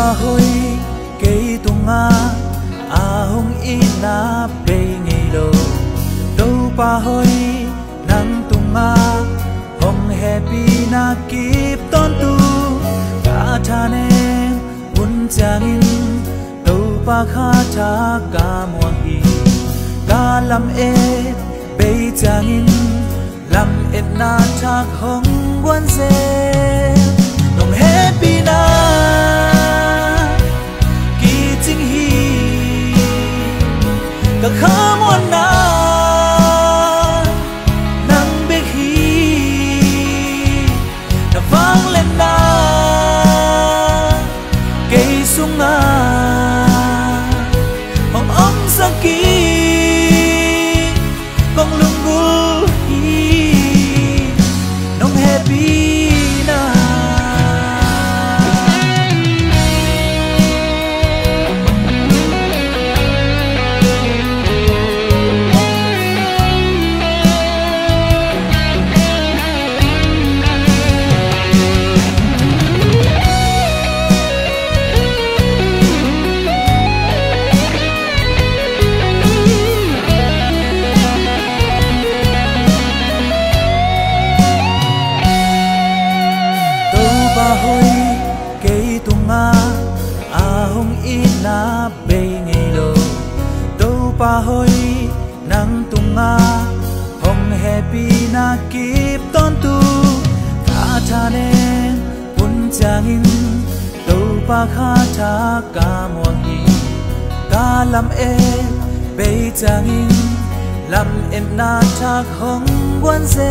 ba hoi ke tunga a à hong ina pe ngei lo do ba hoi nang tunga hong happy na kip ton tu. Ka tha ne un chang in do pa kha tha ka mo hi ka lam e be chang in lam et na tha hong wan se do hoi nang tunga hong happy na kip ton tu. Ka cha ne pun chang in do pa kha cha ka mo hi ka lam e be chang in lam en na tha hong wan se